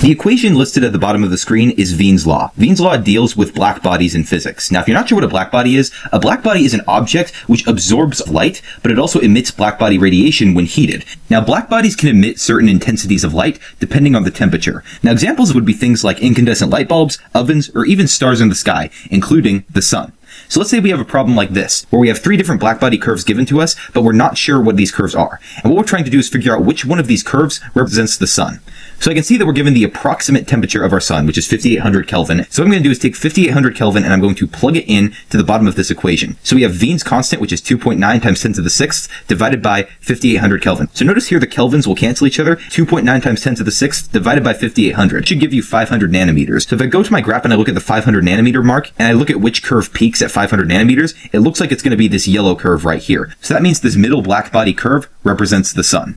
The equation listed at the bottom of the screen is Wien's law. Wien's law deals with black bodies in physics. Now, if you're not sure what a black body is, a black body is an object which absorbs light, but it also emits black body radiation when heated. Now, black bodies can emit certain intensities of light depending on the temperature. Now, examples would be things like incandescent light bulbs, ovens, or even stars in the sky, including the sun. So let's say we have a problem like this, where we have three different blackbody curves given to us, but we're not sure what these curves are. And what we're trying to do is figure out which one of these curves represents the sun. So I can see that we're given the approximate temperature of our sun, which is 5800 Kelvin. So what I'm going to do is take 5800 Kelvin and I'm going to plug it in to the bottom of this equation. So we have Wien's constant, which is 2.9 times 10 to the 6th, divided by 5800 Kelvin. So notice here the kelvins will cancel each other. 2.9 times 10 to the 6th divided by 5800 should give you 500 nanometers. So if I go to my graph and I look at the 500 nanometer mark, and I look at which curve peaks at 500 nanometers, it looks like it's going to be this yellow curve right here. So that means this middle black body curve represents the sun.